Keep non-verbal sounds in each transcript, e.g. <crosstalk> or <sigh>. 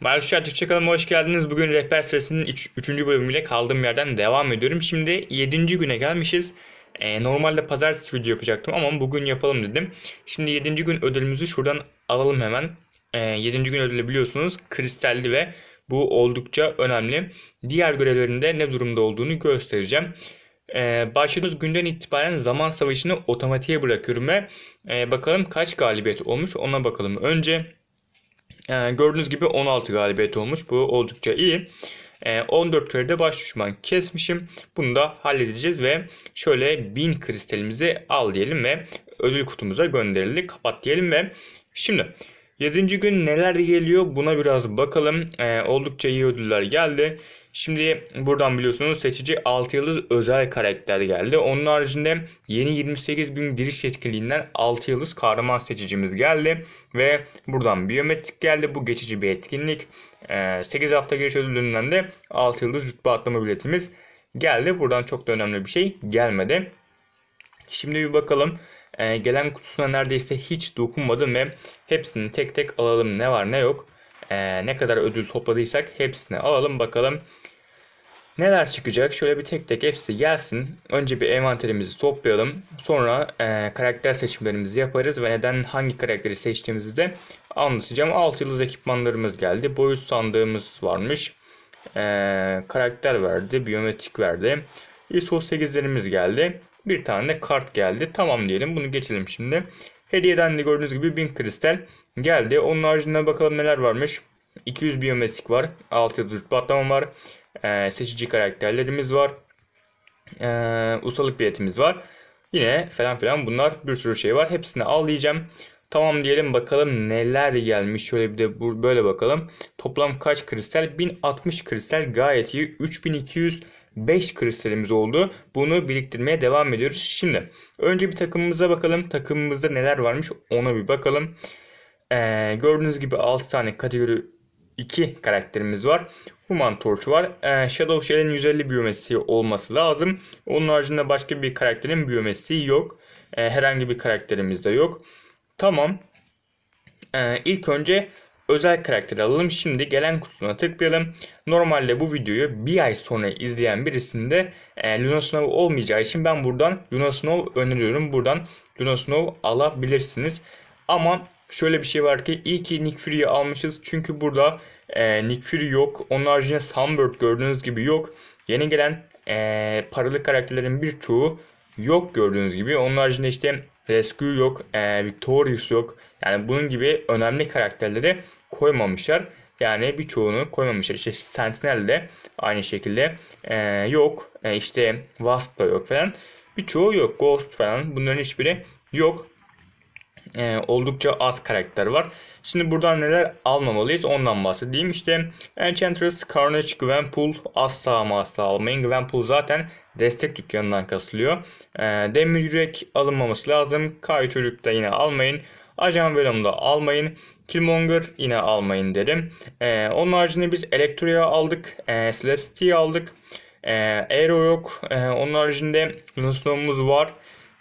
Marşuşa Türkçe kanalıma hoş geldiniz. Bugün rehber süresinin 3. bölümüyle kaldığım yerden devam ediyorum. Şimdi 7. güne gelmişiz. Ee, normalde pazartesi video yapacaktım ama bugün yapalım dedim. Şimdi 7. gün ödülümüzü şuradan alalım hemen. Ee, 7. gün ödülü biliyorsunuz kristalli ve bu oldukça önemli. Diğer görevlerinde ne durumda olduğunu göstereceğim. Ee, başladığımız günden itibaren zaman savaşını otomatiğe bırakıyorum ve e, bakalım kaç galibiyet olmuş ona bakalım. Önce e, gördüğünüz gibi 16 galibiyet olmuş. Bu oldukça iyi. E, 14 kere de baş düşman kesmişim. Bunu da halledeceğiz ve şöyle 1000 kristalimizi al diyelim ve ödül kutumuza gönderildi. Kapat diyelim ve şimdi 7. gün neler geliyor buna biraz bakalım. E, oldukça iyi ödüller geldi. Şimdi buradan biliyorsunuz seçici 6 yıldız özel karakter geldi. Onun haricinde yeni 28 gün giriş yetkinliğinden 6 yıldız kahraman seçicimiz geldi. Ve buradan biyometrik geldi. Bu geçici bir etkinlik. 8 hafta giriş ödülünden de 6 yıldız rütbe atlama biletimiz geldi. Buradan çok da önemli bir şey gelmedi. Şimdi bir bakalım. Ee, gelen kutusuna neredeyse hiç dokunmadım ve hepsini tek tek alalım ne var ne yok. Ee, ne kadar ödül topladıysak hepsini alalım bakalım. Neler çıkacak? Şöyle bir tek tek hepsi gelsin. Önce bir envanterimizi toplayalım. Sonra e, karakter seçimlerimizi yaparız ve neden hangi karakteri seçtiğimizi de anlatacağım. 6 yıldız ekipmanlarımız geldi. Boyut sandığımız varmış. E, karakter verdi. Biyometrik verdi. ISO 8'lerimiz geldi. Bir tane de kart geldi. Tamam diyelim. Bunu geçelim şimdi. Hediyeden de gördüğünüz gibi 1000 kristal geldi. Onun haricinde bakalım neler varmış. 200 biyometrik var. 6 yıldız patlama var. Ee, seçici karakterlerimiz var. Ee, ustalık biletimiz var. Yine falan filan bunlar bir sürü şey var. Hepsini al diyeceğim. Tamam diyelim bakalım neler gelmiş. Şöyle bir de böyle bakalım. Toplam kaç kristal? 1060 kristal gayet iyi. 3205 kristalimiz oldu. Bunu biriktirmeye devam ediyoruz. Şimdi önce bir takımımıza bakalım. Takımımızda neler varmış ona bir bakalım. Ee, gördüğünüz gibi 6 tane kategori 2 karakterimiz var. Human Torch var. Ee, Shadow Shell'in 150 biyomesi olması lazım. Onun haricinde başka bir karakterin biyomesi yok. Ee, herhangi bir karakterimiz de yok. Tamam. Ee, ilk önce özel karakter alalım. Şimdi gelen kutusuna tıklayalım. Normalde bu videoyu bir ay sonra izleyen birisinde e, Luna Snow olmayacağı için ben buradan Luna Snow öneriyorum. Buradan Luna Snow alabilirsiniz. Ama şöyle bir şey var ki iyi ki Nick Fury'yi almışız. Çünkü burada e, Nick Fury yok. Onun haricinde Sunbird gördüğünüz gibi yok. Yeni gelen e, paralı karakterlerin birçoğu yok gördüğünüz gibi. Onun haricinde işte Rescue yok. E, Victorious yok. Yani bunun gibi önemli karakterleri koymamışlar. Yani birçoğunu koymamışlar. İşte Sentinel de aynı şekilde e, yok. E, işte Wasp da yok falan. Birçoğu yok. Ghost falan bunların hiçbiri yok e, oldukça az karakter var. Şimdi buradan neler almamalıyız ondan bahsedeyim. İşte Enchantress, Carnage, Gwenpool asla ama asla almayın. Gwenpool zaten destek dükkanından kasılıyor. E, Demir Yürek alınmaması lazım. Kai Çocuk da yine almayın. Ajan Venom da almayın. Killmonger yine almayın derim. E, onun haricinde biz Elektro'ya aldık. E, Celestia'yı aldık. E, Aero yok. E, onun haricinde Lunsnow'umuz var.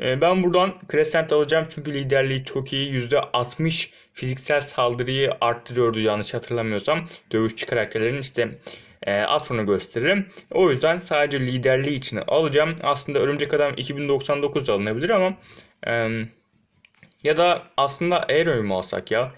Ee, ben buradan Crescent alacağım çünkü liderliği çok iyi. %60 fiziksel saldırıyı arttırıyordu yanlış hatırlamıyorsam. Dövüşçü karakterlerin işte e, az sonra gösteririm. O yüzden sadece liderliği için alacağım. Aslında Örümcek Adam 2099 alınabilir ama e, ya da aslında Aero'yu mu alsak ya?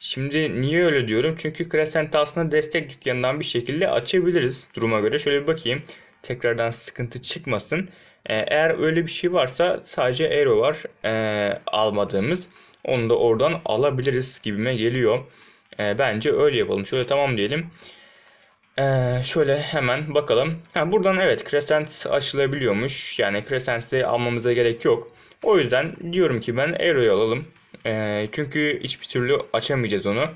Şimdi niye öyle diyorum? Çünkü Crescent aslında destek dükkanından bir şekilde açabiliriz duruma göre. Şöyle bir bakayım. Tekrardan sıkıntı çıkmasın. Ee, eğer öyle bir şey varsa sadece Aero var e, almadığımız. Onu da oradan alabiliriz gibime geliyor. E, bence öyle yapalım. Şöyle tamam diyelim. E, şöyle hemen bakalım. Ha, buradan evet Crescent açılabiliyormuş. Yani Crescent'i almamıza gerek yok. O yüzden diyorum ki ben Aero'yu alalım. E, çünkü hiçbir türlü açamayacağız onu.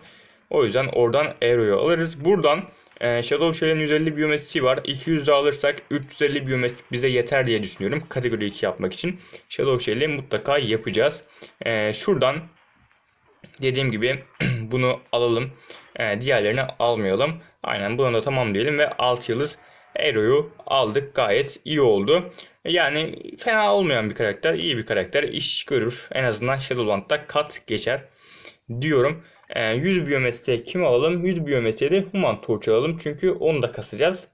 O yüzden oradan Aero'yu alırız. Buradan e, Shadow Shell'in 150 biyometrisi var. 200 de alırsak 350 biyometrik bize yeter diye düşünüyorum. Kategori 2 yapmak için. Shadow Shell'i mutlaka yapacağız. E, şuradan dediğim gibi <clears throat> bunu alalım. E, diğerlerini almayalım. Aynen bunu da tamam diyelim ve 6 yıldız Aero'yu aldık. Gayet iyi oldu. Yani fena olmayan bir karakter. iyi bir karakter. iş görür. En azından Shadowland'da kat geçer diyorum. E, 100 biyometreye kim alalım? 100 biyometreye de Human Torch alalım. Çünkü onu da kasacağız.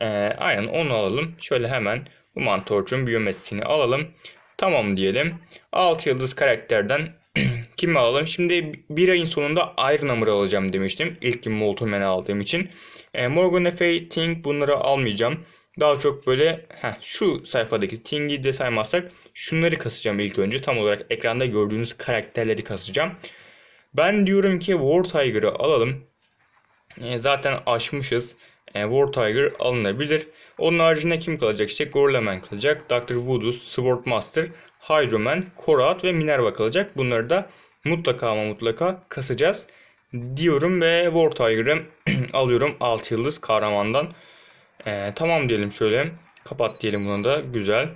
E, aynen onu alalım. Şöyle hemen Human Torch'un biyometrisini alalım. Tamam diyelim. 6 yıldız karakterden <clears throat> kimi alalım? Şimdi bir ayın sonunda Iron Hammer alacağım demiştim. İlk Molten aldığım için. E, Morgan F.A. Ting bunları almayacağım. Daha çok böyle heh, şu sayfadaki Ting'i de saymazsak şunları kasacağım ilk önce. Tam olarak ekranda gördüğünüz karakterleri kasacağım. Ben diyorum ki War Tiger'ı alalım. E, zaten aşmışız. E, War Tiger alınabilir. Onun haricinde kim kalacak? İşte Gorlaman kalacak. Dr. Voodoo, Swordmaster, Hydroman, Korat ve Minerva kalacak. Bunları da mutlaka ama mutlaka kasacağız diyorum ve War Tiger'ı <clears throat> alıyorum 6 yıldız kahramandan. Ee, tamam diyelim şöyle. Kapat diyelim buna da. Güzel.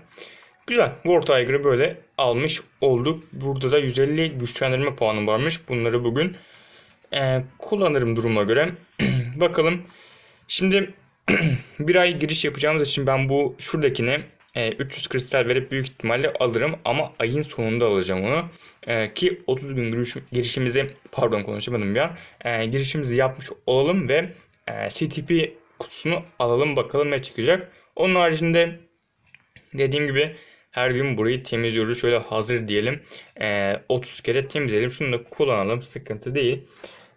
Güzel. War Tiger'ı böyle almış olduk. Burada da 150 güçlendirme puanı varmış. Bunları bugün e, kullanırım duruma göre. <clears throat> Bakalım. Şimdi <clears throat> bir ay giriş yapacağımız için ben bu şuradakini e, 300 kristal verip büyük ihtimalle alırım ama ayın sonunda alacağım onu. E, ki 30 gün giriş, girişimizi pardon konuşamadım ya. E, girişimizi yapmış olalım ve e, CTP kutusunu alalım bakalım ne çıkacak. Onun haricinde dediğim gibi her gün burayı temizliyoruz. Şöyle hazır diyelim. E, 30 kere temizleyelim. Şunu da kullanalım. Sıkıntı değil.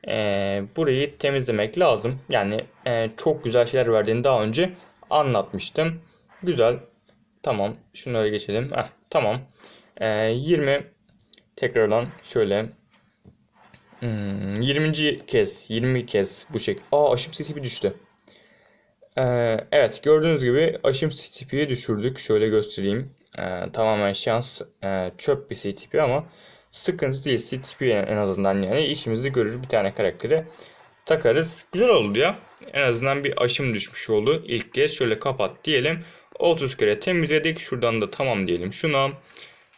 E, burayı temizlemek lazım. Yani e, çok güzel şeyler verdiğini daha önce anlatmıştım. Güzel. Tamam. Şunlara geçelim. Heh, tamam. E, 20 tekrardan şöyle hmm, 20. kez 20 kez bu şekilde. Aa aşım tipi düştü. Ee, evet gördüğünüz gibi aşım CTP'yi düşürdük. Şöyle göstereyim. Ee, tamamen şans e, çöp bir CTP ama sıkıntı değil. CTP en azından yani işimizi görür bir tane karakteri takarız. Güzel oldu ya. En azından bir aşım düşmüş oldu. İlk kez şöyle kapat diyelim. 30 kere temizledik. Şuradan da tamam diyelim şuna.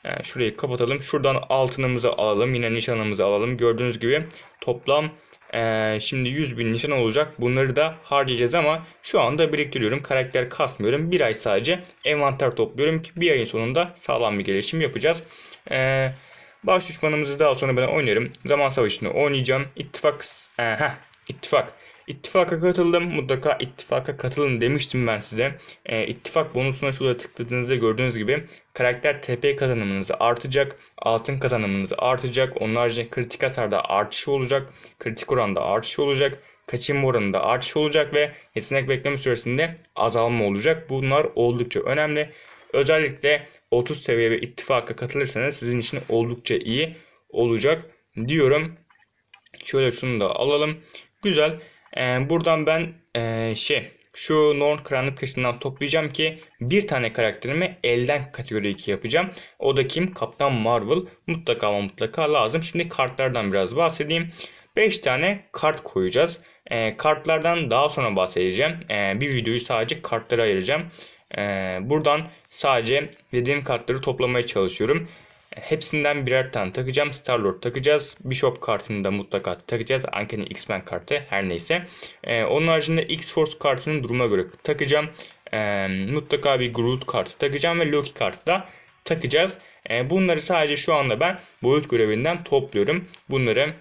Yani şurayı kapatalım. Şuradan altınımızı alalım. Yine nişanımızı alalım. Gördüğünüz gibi toplam ee, şimdi 100 bin nişan olacak. Bunları da harcayacağız ama şu anda biriktiriyorum. Karakter kasmıyorum. Bir ay sadece envanter topluyorum ki bir ayın sonunda sağlam bir gelişim yapacağız. Ee, baş düşmanımızı daha sonra ben oynarım. Zaman savaşını oynayacağım. İttifak, ee, heh, ittifak. İttifaka katıldım. Mutlaka ittifaka katılın demiştim ben size. E, ittifak bonusuna şurada tıkladığınızda gördüğünüz gibi karakter TP kazanımınız artacak. Altın kazanımınız artacak. Onun haricinde kritik hasarda artış olacak. Kritik oranda artış olacak. Kaçınma oranında artış olacak ve yetenek bekleme süresinde azalma olacak. Bunlar oldukça önemli. Özellikle 30 seviye ve ittifaka katılırsanız sizin için oldukça iyi olacak diyorum. Şöyle şunu da alalım. Güzel. Ee, buradan ben e, şey şu Norn Karanlık Kışından toplayacağım ki bir tane karakterimi elden kategori 2 yapacağım. O da kim? Kaptan Marvel. Mutlaka ama mutlaka lazım. Şimdi kartlardan biraz bahsedeyim. 5 tane kart koyacağız. E, kartlardan daha sonra bahsedeceğim. E, bir videoyu sadece kartlara ayıracağım. E, buradan sadece dediğim kartları toplamaya çalışıyorum. Hepsinden birer tane takacağım. Star-Lord takacağız. Bishop kartını da mutlaka takacağız. Uncanny X-Men kartı her neyse. Ee, onun haricinde X-Force kartının duruma göre takacağım. Ee, mutlaka bir Groot kartı takacağım ve Loki kartı da takacağız. Ee, bunları sadece şu anda ben boyut görevinden topluyorum. Bunları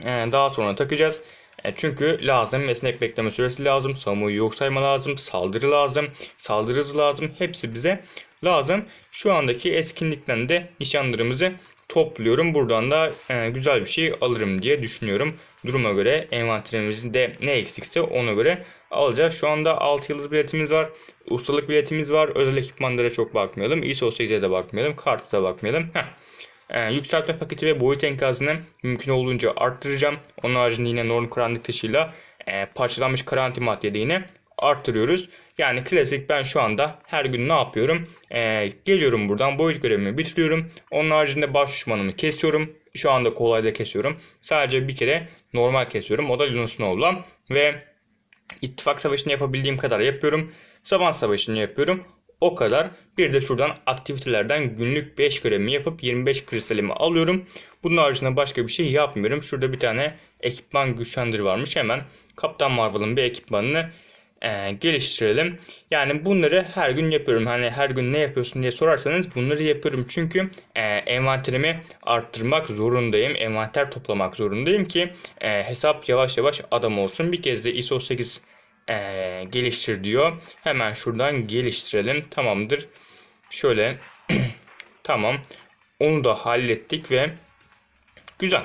e, daha sonra takacağız. E, çünkü lazım. Esnek bekleme süresi lazım. Savunmayı yok sayma lazım. Saldırı lazım. Saldırı hızı lazım. Hepsi bize lazım. Şu andaki eskinlikten de nişanlarımızı topluyorum. Buradan da e, güzel bir şey alırım diye düşünüyorum. Duruma göre envanterimizde ne eksikse ona göre alacağız. Şu anda 6 yıldız biletimiz var. Ustalık biletimiz var. Özel ekipmanlara çok bakmayalım. ISO 8'e de bakmayalım. Kartı da bakmayalım. Heh. Ee, yükseltme paketi ve boyut enkazını mümkün olduğunca arttıracağım. Onun haricinde yine norm karanlık taşıyla e, parçalanmış karanti maddeyi yine arttırıyoruz. Yani klasik ben şu anda her gün ne yapıyorum? Ee, geliyorum buradan boyut görevimi bitiriyorum. Onun haricinde baş düşmanımı kesiyorum. Şu anda kolayda kesiyorum. Sadece bir kere normal kesiyorum. O da Lunosnov'la ve ittifak savaşını yapabildiğim kadar yapıyorum. Zaman savaşını yapıyorum. O kadar. Bir de şuradan aktivitelerden günlük 5 görevimi yapıp 25 kristalimi alıyorum. Bunun haricinde başka bir şey yapmıyorum. Şurada bir tane ekipman güçlendir varmış. Hemen Kaptan Marvel'ın bir ekipmanını e, geliştirelim. Yani bunları her gün yapıyorum. Hani her gün ne yapıyorsun diye sorarsanız bunları yapıyorum. Çünkü e, envanterimi arttırmak zorundayım. Envanter toplamak zorundayım ki e, hesap yavaş yavaş adam olsun. Bir kez de ISO 8 e, geliştir diyor. Hemen şuradan geliştirelim. Tamamdır. Şöyle <clears throat> tamam. Onu da hallettik ve güzel.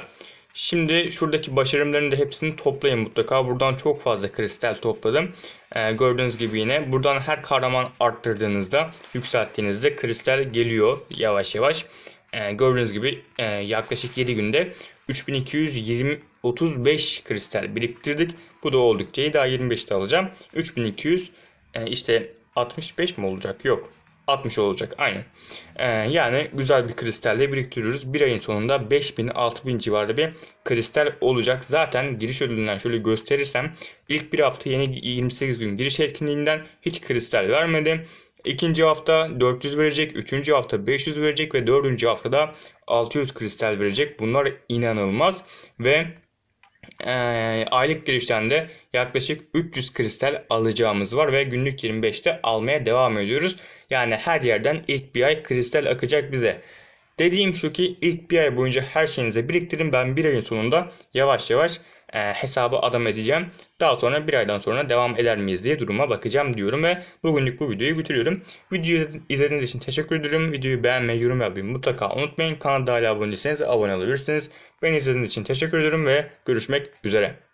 Şimdi şuradaki başarımların da hepsini toplayın mutlaka. Buradan çok fazla kristal topladım. Ee, gördüğünüz gibi yine buradan her kahraman arttırdığınızda, yükselttiğinizde kristal geliyor yavaş yavaş. Ee, gördüğünüz gibi e, yaklaşık 7 günde 3220 35 kristal biriktirdik. Bu da oldukça iyi. Daha 25'te alacağım. 3200 e, işte 65 mi olacak? Yok. 60 olacak aynen. Ee, yani güzel bir kristalle biriktiriyoruz. Bir ayın sonunda 5000-6000 civarında bir kristal olacak. Zaten giriş ödülünden şöyle gösterirsem ilk bir hafta yeni 28 gün giriş etkinliğinden hiç kristal vermedi. İkinci hafta 400 verecek, üçüncü hafta 500 verecek ve dördüncü haftada 600 kristal verecek. Bunlar inanılmaz ve e, aylık girişten de yaklaşık 300 kristal alacağımız var ve günlük 25'te almaya devam ediyoruz. Yani her yerden ilk bir ay kristal akacak bize. Dediğim şu ki ilk bir ay boyunca her şeyinizi biriktirin. Ben bir ayın sonunda yavaş yavaş e, hesabı adam edeceğim. Daha sonra bir aydan sonra devam eder miyiz diye duruma bakacağım diyorum ve bugünlük bu videoyu bitiriyorum. Videoyu izlediğiniz için teşekkür ederim. Videoyu beğenmeyi, yorum yapmayı mutlaka unutmayın. Kanalda hala abone değilseniz abone olabilirsiniz. Beni izlediğiniz için teşekkür ederim ve görüşmek üzere.